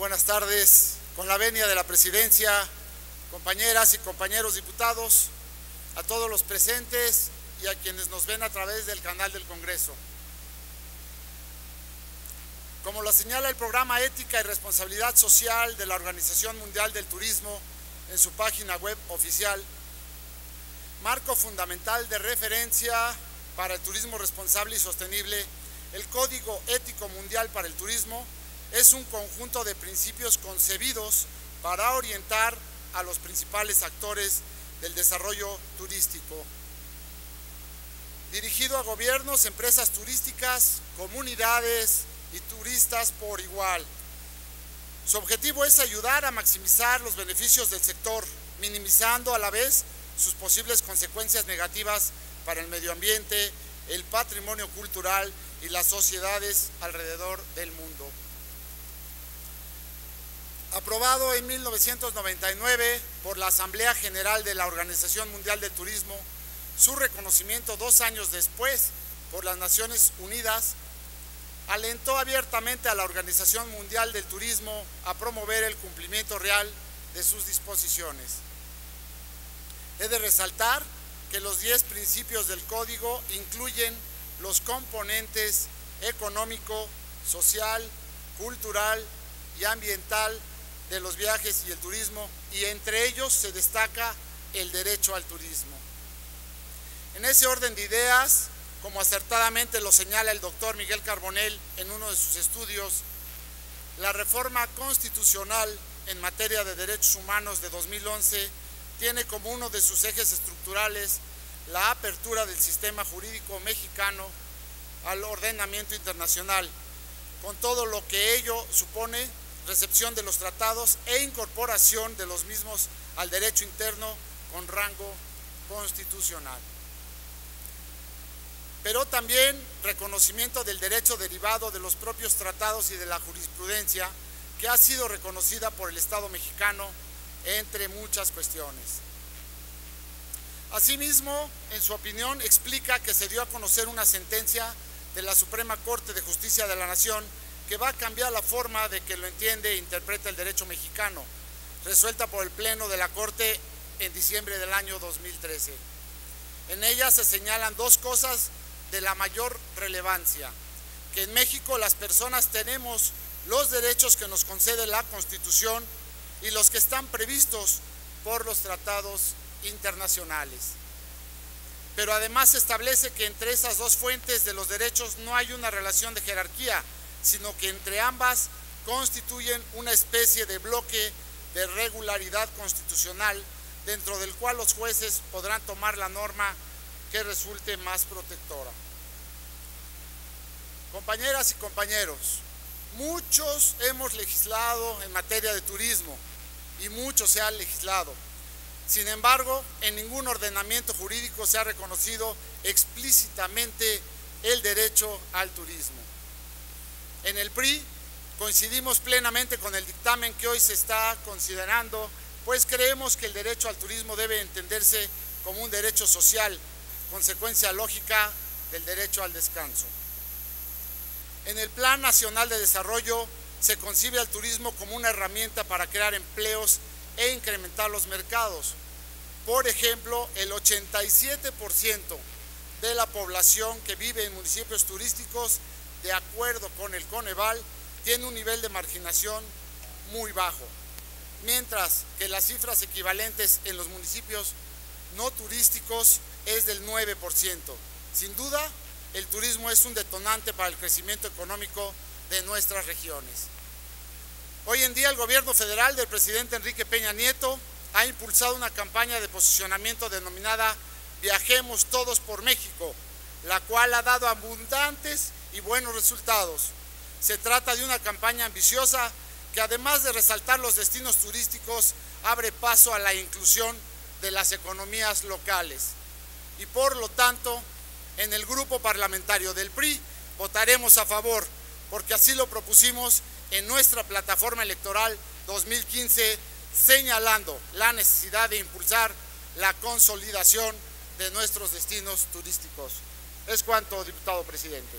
buenas tardes. Con la venia de la presidencia, compañeras y compañeros diputados, a todos los presentes y a quienes nos ven a través del canal del Congreso. Como lo señala el programa Ética y Responsabilidad Social de la Organización Mundial del Turismo en su página web oficial, marco fundamental de referencia para el turismo responsable y sostenible, el Código Ético Mundial para el Turismo es un conjunto de principios concebidos para orientar a los principales actores del desarrollo turístico. Dirigido a gobiernos, empresas turísticas, comunidades y turistas por igual. Su objetivo es ayudar a maximizar los beneficios del sector, minimizando a la vez sus posibles consecuencias negativas para el medio ambiente, el patrimonio cultural y las sociedades alrededor del mundo. Aprobado en 1999 por la Asamblea General de la Organización Mundial del Turismo, su reconocimiento dos años después por las Naciones Unidas alentó abiertamente a la Organización Mundial del Turismo a promover el cumplimiento real de sus disposiciones. He de resaltar que los 10 principios del código incluyen los componentes económico, social, cultural y ambiental de los viajes y el turismo y entre ellos se destaca el derecho al turismo. En ese orden de ideas, como acertadamente lo señala el doctor Miguel Carbonell en uno de sus estudios, la reforma constitucional en materia de derechos humanos de 2011 tiene como uno de sus ejes estructurales la apertura del sistema jurídico mexicano al ordenamiento internacional, con todo lo que ello supone recepción de los tratados e incorporación de los mismos al derecho interno con rango constitucional. Pero también reconocimiento del derecho derivado de los propios tratados y de la jurisprudencia que ha sido reconocida por el Estado mexicano entre muchas cuestiones. Asimismo, en su opinión, explica que se dio a conocer una sentencia de la Suprema Corte de Justicia de la Nación que va a cambiar la forma de que lo entiende e interpreta el derecho mexicano, resuelta por el Pleno de la Corte en diciembre del año 2013. En ella se señalan dos cosas de la mayor relevancia, que en México las personas tenemos los derechos que nos concede la Constitución y los que están previstos por los tratados internacionales. Pero además se establece que entre esas dos fuentes de los derechos no hay una relación de jerarquía, sino que entre ambas constituyen una especie de bloque de regularidad constitucional dentro del cual los jueces podrán tomar la norma que resulte más protectora. Compañeras y compañeros, muchos hemos legislado en materia de turismo y mucho se ha legislado. Sin embargo, en ningún ordenamiento jurídico se ha reconocido explícitamente el derecho al turismo. En el PRI coincidimos plenamente con el dictamen que hoy se está considerando, pues creemos que el derecho al turismo debe entenderse como un derecho social, consecuencia lógica del derecho al descanso. En el Plan Nacional de Desarrollo se concibe al turismo como una herramienta para crear empleos e incrementar los mercados. Por ejemplo, el 87% de la población que vive en municipios turísticos de acuerdo con el Coneval, tiene un nivel de marginación muy bajo, mientras que las cifras equivalentes en los municipios no turísticos es del 9%. Sin duda, el turismo es un detonante para el crecimiento económico de nuestras regiones. Hoy en día el gobierno federal del presidente Enrique Peña Nieto ha impulsado una campaña de posicionamiento denominada Viajemos todos por México, la cual ha dado abundantes y buenos resultados. Se trata de una campaña ambiciosa que además de resaltar los destinos turísticos, abre paso a la inclusión de las economías locales. Y por lo tanto, en el grupo parlamentario del PRI votaremos a favor, porque así lo propusimos en nuestra plataforma electoral 2015, señalando la necesidad de impulsar la consolidación de nuestros destinos turísticos. Es cuanto, diputado presidente.